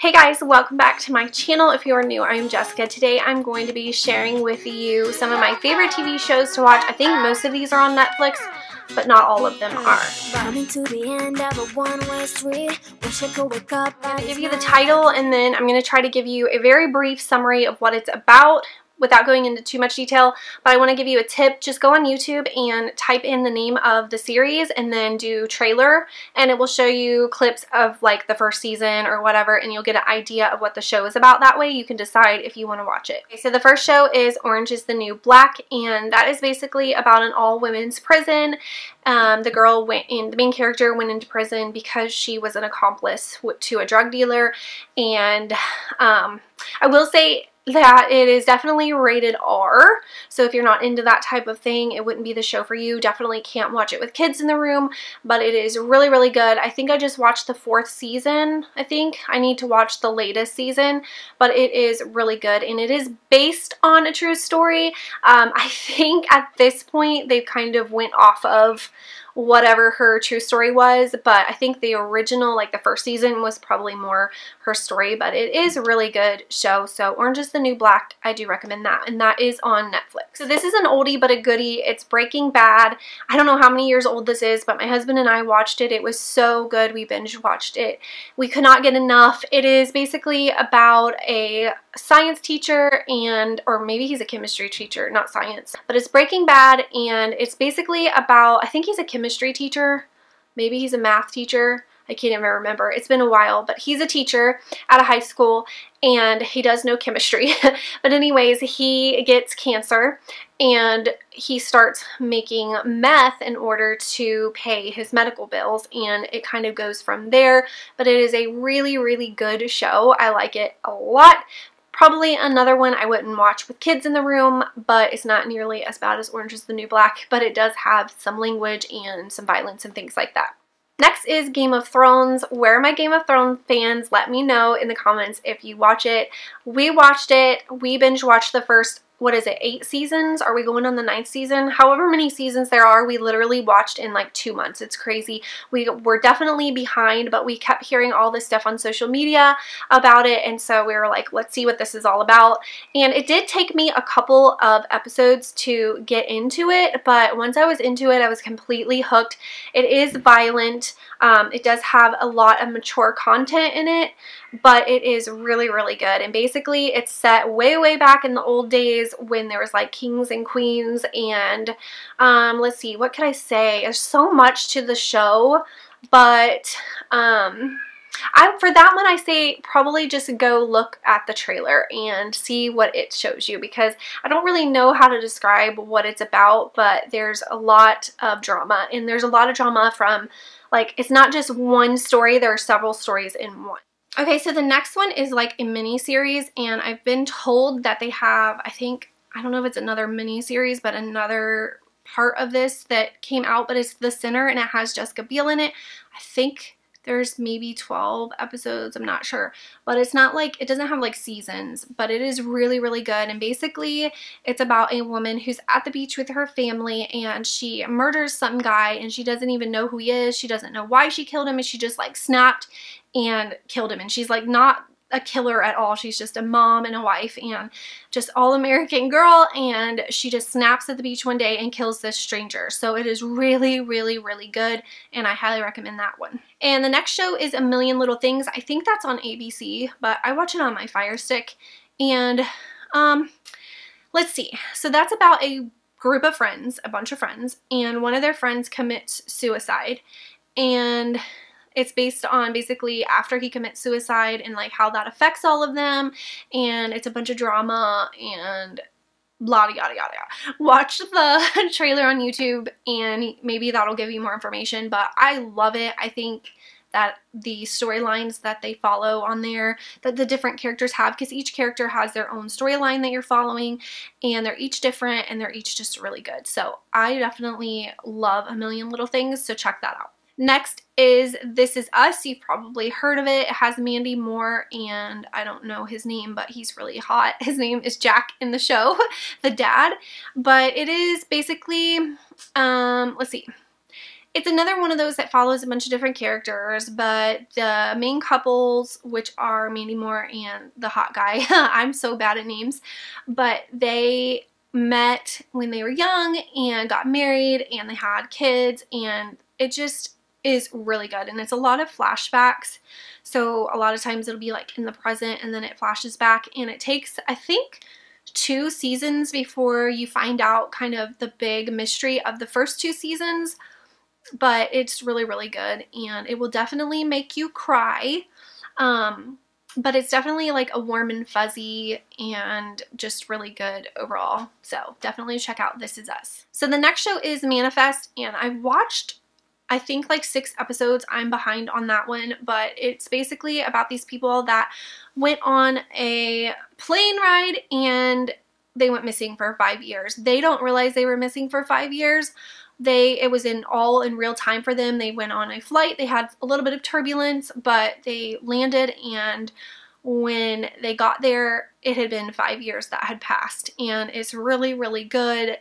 Hey guys, welcome back to my channel. If you are new, I'm Jessica. Today I'm going to be sharing with you some of my favorite TV shows to watch. I think most of these are on Netflix, but not all of them are. coming to the end of the one I'm going to give you the title and then I'm going to try to give you a very brief summary of what it's about without going into too much detail, but I want to give you a tip. Just go on YouTube and type in the name of the series and then do trailer and it will show you clips of like the first season or whatever and you'll get an idea of what the show is about. That way you can decide if you want to watch it. Okay, so the first show is Orange is the New Black and that is basically about an all-women's prison. Um, the girl went in, the main character went into prison because she was an accomplice to a drug dealer and um, I will say that it is definitely rated R. So if you're not into that type of thing, it wouldn't be the show for you. Definitely can't watch it with kids in the room, but it is really, really good. I think I just watched the fourth season, I think. I need to watch the latest season, but it is really good, and it is based on a true story. Um, I think at this point, they've kind of went off of whatever her true story was, but I think the original, like the first season, was probably more her story, but it is a really good show. So Orange is the New Black, I do recommend that, and that is on Netflix. So this is an oldie but a goodie. It's Breaking Bad. I don't know how many years old this is, but my husband and I watched it. It was so good. We binge watched it. We could not get enough. It is basically about a science teacher and, or maybe he's a chemistry teacher, not science, but it's Breaking Bad and it's basically about, I think he's a chemistry teacher, maybe he's a math teacher, I can't even remember. It's been a while, but he's a teacher at a high school and he does know chemistry. but anyways, he gets cancer and he starts making meth in order to pay his medical bills and it kind of goes from there. But it is a really, really good show. I like it a lot. Probably another one I wouldn't watch with kids in the room, but it's not nearly as bad as Orange is the New Black, but it does have some language and some violence and things like that. Next is Game of Thrones. Where my Game of Thrones fans? Let me know in the comments if you watch it. We watched it. We binge watched the first what is it, eight seasons? Are we going on the ninth season? However many seasons there are, we literally watched in like two months. It's crazy. We were definitely behind, but we kept hearing all this stuff on social media about it. And so we were like, let's see what this is all about. And it did take me a couple of episodes to get into it, but once I was into it, I was completely hooked. It is violent. Um, it does have a lot of mature content in it, but it is really, really good. And basically, it's set way, way back in the old days when there was like kings and queens and um, let's see, what could I say? There's so much to the show, but um, I, for that one, I say probably just go look at the trailer and see what it shows you because I don't really know how to describe what it's about, but there's a lot of drama and there's a lot of drama from like, it's not just one story, there are several stories in one. Okay, so the next one is like a mini series, and I've been told that they have, I think, I don't know if it's another mini series, but another part of this that came out, but it's The Sinner, and it has Jessica Biel in it. I think there's maybe 12 episodes, I'm not sure. But it's not like, it doesn't have like seasons, but it is really, really good. And basically, it's about a woman who's at the beach with her family and she murders some guy and she doesn't even know who he is. She doesn't know why she killed him and she just like snapped and killed him. And she's like not a killer at all. She's just a mom and a wife and just all American girl and she just snaps at the beach one day and kills this stranger. So it is really, really, really good and I highly recommend that one. And the next show is A Million Little Things. I think that's on ABC, but I watch it on my Fire Stick and um, let's see. So that's about a group of friends, a bunch of friends, and one of their friends commits suicide and it's based on basically after he commits suicide and like how that affects all of them. And it's a bunch of drama and blah yada yada yada. Watch the trailer on YouTube and maybe that'll give you more information. But I love it. I think that the storylines that they follow on there that the different characters have because each character has their own storyline that you're following and they're each different and they're each just really good so I definitely love a million little things so check that out Next is This Is Us. You've probably heard of it. It has Mandy Moore and I don't know his name, but he's really hot. His name is Jack in the show, the dad. But it is basically, um, let's see. it's another one of those that follows a bunch of different characters, but the main couples, which are Mandy Moore and the hot guy, I'm so bad at names, but they met when they were young and got married and they had kids and it just is really good and it's a lot of flashbacks. So a lot of times it'll be like in the present and then it flashes back and it takes I think two seasons before you find out kind of the big mystery of the first two seasons but it's really really good and it will definitely make you cry um but it's definitely like a warm and fuzzy and just really good overall. So definitely check out This Is Us. So the next show is Manifest and I've watched I think like six episodes. I'm behind on that one, but it's basically about these people that went on a plane ride and they went missing for five years. They don't realize they were missing for five years. They it was in all in real time for them. They went on a flight. They had a little bit of turbulence, but they landed and when they got there, it had been five years that had passed. And it's really, really good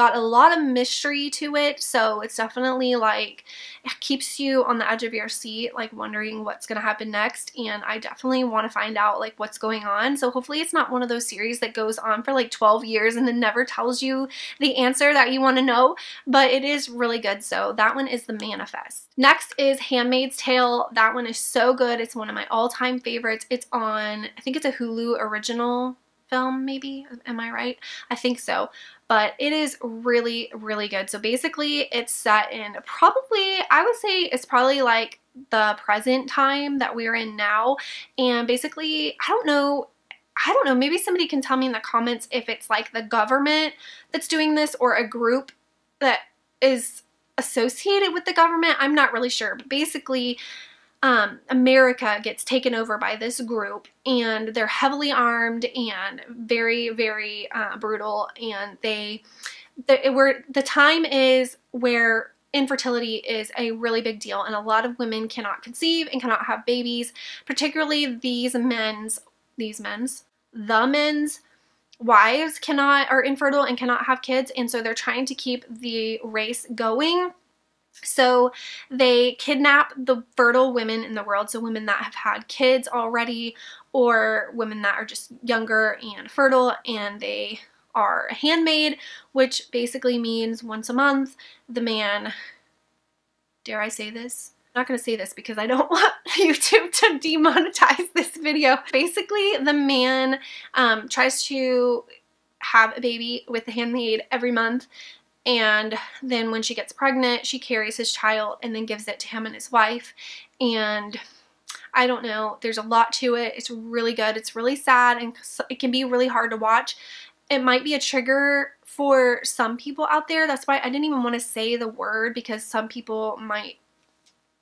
got a lot of mystery to it so it's definitely like it keeps you on the edge of your seat like wondering what's gonna happen next and I definitely want to find out like what's going on. So hopefully it's not one of those series that goes on for like 12 years and then never tells you the answer that you want to know but it is really good. So that one is the manifest. Next is Handmaid's Tale. That one is so good. It's one of my all-time favorites. It's on I think it's a Hulu original film maybe am I right I think so but it is really, really good. So basically it's set in probably, I would say it's probably like the present time that we're in now. And basically, I don't know, I don't know, maybe somebody can tell me in the comments if it's like the government that's doing this or a group that is associated with the government. I'm not really sure, but basically um, America gets taken over by this group and they're heavily armed and very, very uh, brutal. And they, the, where the time is where infertility is a really big deal and a lot of women cannot conceive and cannot have babies, particularly these men's, these men's, the men's wives cannot, are infertile and cannot have kids. And so they're trying to keep the race going so they kidnap the fertile women in the world, so women that have had kids already or women that are just younger and fertile and they are a handmaid, which basically means once a month the man, dare I say this? I'm not going to say this because I don't want YouTube to demonetize this video. Basically, the man um, tries to have a baby with the handmaid every month and then when she gets pregnant, she carries his child and then gives it to him and his wife. And I don't know, there's a lot to it. It's really good. It's really sad and it can be really hard to watch. It might be a trigger for some people out there. That's why I didn't even want to say the word because some people might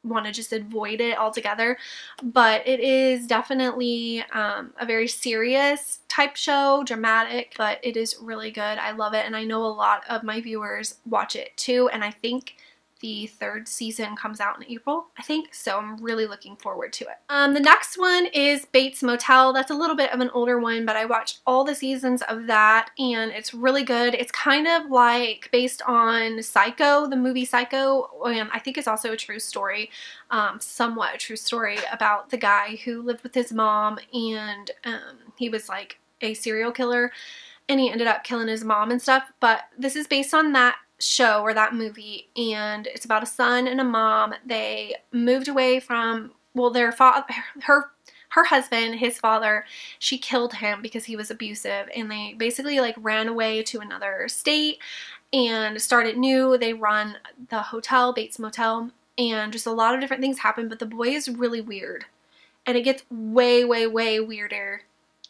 want to just avoid it altogether. But it is definitely um, a very serious type show, dramatic, but it is really good. I love it and I know a lot of my viewers watch it too and I think the third season comes out in April, I think, so I'm really looking forward to it. Um, the next one is Bates Motel. That's a little bit of an older one, but I watched all the seasons of that, and it's really good. It's kind of like based on Psycho, the movie Psycho, and I think it's also a true story, um, somewhat a true story about the guy who lived with his mom, and um, he was like a serial killer, and he ended up killing his mom and stuff, but this is based on that show or that movie and it's about a son and a mom. They moved away from well their father her her husband, his father, she killed him because he was abusive and they basically like ran away to another state and started new. They run the hotel, Bates Motel, and just a lot of different things happen, but the boy is really weird. And it gets way, way, way weirder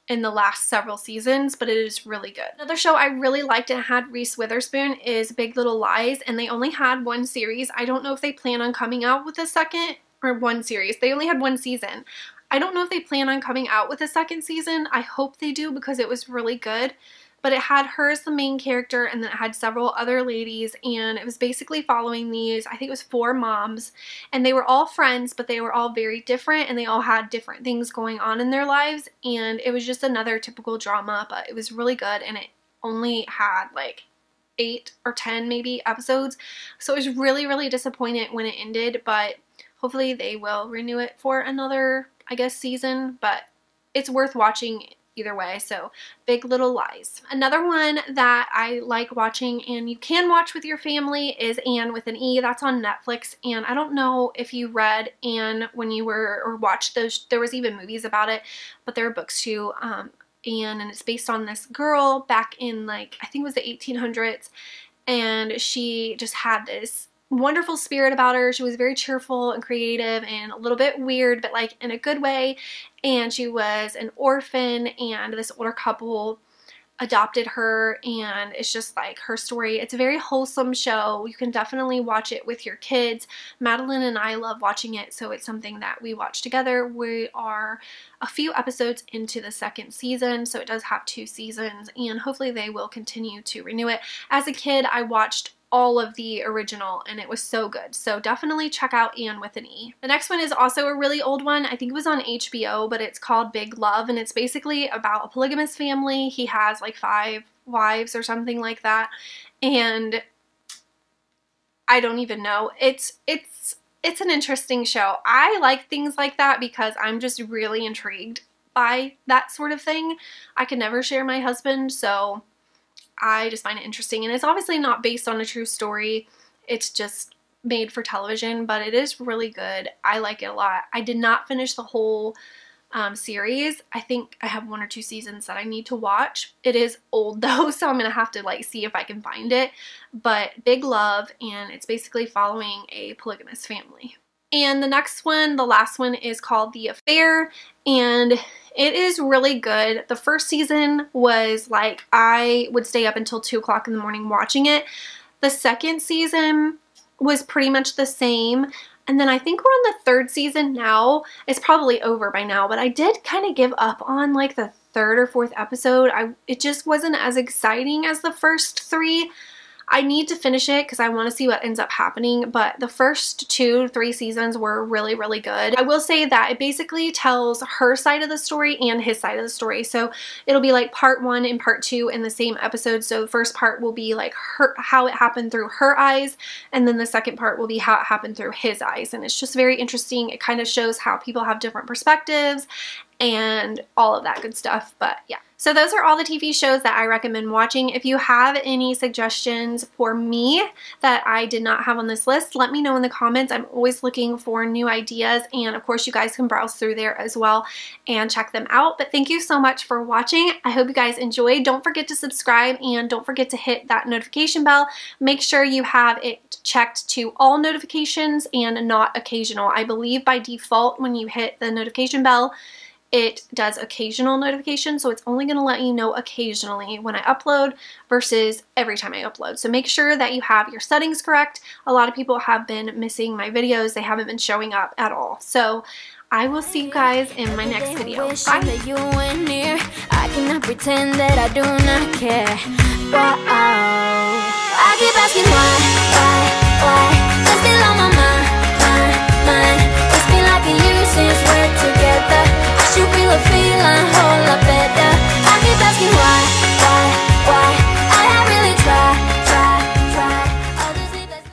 in the last several seasons, but it is really good. Another show I really liked and had Reese Witherspoon is Big Little Lies, and they only had one series. I don't know if they plan on coming out with a second, or one series. They only had one season. I don't know if they plan on coming out with a second season. I hope they do because it was really good but it had her as the main character and then it had several other ladies and it was basically following these I think it was four moms and they were all friends but they were all very different and they all had different things going on in their lives and it was just another typical drama but it was really good and it only had like eight or ten maybe episodes. So I was really, really disappointed when it ended, but hopefully they will renew it for another, I guess, season. But it's worth watching either way. So Big Little Lies. Another one that I like watching and you can watch with your family is Anne with an E. That's on Netflix. And I don't know if you read Anne when you were or watched those. There was even movies about it, but there are books too. Um, Anne and it's based on this girl back in like I think it was the 1800s and she just had this wonderful spirit about her. She was very cheerful and creative and a little bit weird, but like in a good way. And she was an orphan and this older couple adopted her and it's just like her story. It's a very wholesome show. You can definitely watch it with your kids. Madeline and I love watching it, so it's something that we watch together. We are a few episodes into the second season, so it does have two seasons and hopefully they will continue to renew it. As a kid, I watched all of the original and it was so good. So definitely check out Anne with an E. The next one is also a really old one. I think it was on HBO, but it's called Big Love and it's basically about a polygamous family. He has like five wives or something like that. And I don't even know. It's it's it's an interesting show. I like things like that because I'm just really intrigued by that sort of thing. I could never share my husband, so I just find it interesting. And it's obviously not based on a true story. It's just made for television, but it is really good. I like it a lot. I did not finish the whole um, series. I think I have one or two seasons that I need to watch. It is old though, so I'm going to have to like see if I can find it. But Big Love, and it's basically following a polygamous family. And the next one, the last one, is called The Affair, and it is really good. The first season was like I would stay up until 2 o'clock in the morning watching it. The second season was pretty much the same. And then I think we're on the third season now. It's probably over by now, but I did kind of give up on like the third or fourth episode. I It just wasn't as exciting as the first three. I need to finish it because I want to see what ends up happening, but the first two, three seasons were really, really good. I will say that it basically tells her side of the story and his side of the story. So it'll be like part one and part two in the same episode. So the first part will be like her how it happened through her eyes, and then the second part will be how it happened through his eyes. And it's just very interesting. It kind of shows how people have different perspectives and all of that good stuff. But yeah. So those are all the TV shows that I recommend watching. If you have any suggestions for me that I did not have on this list, let me know in the comments. I'm always looking for new ideas and of course you guys can browse through there as well and check them out. But thank you so much for watching. I hope you guys enjoyed. Don't forget to subscribe and don't forget to hit that notification bell. Make sure you have it checked to all notifications and not occasional. I believe by default when you hit the notification bell, it does occasional notifications, so it's only going to let you know occasionally when I upload versus every time I upload. So make sure that you have your settings correct. A lot of people have been missing my videos. They haven't been showing up at all. So I will see you guys in my next video. Bye! you feel a feeling whole lot better. I keep asking why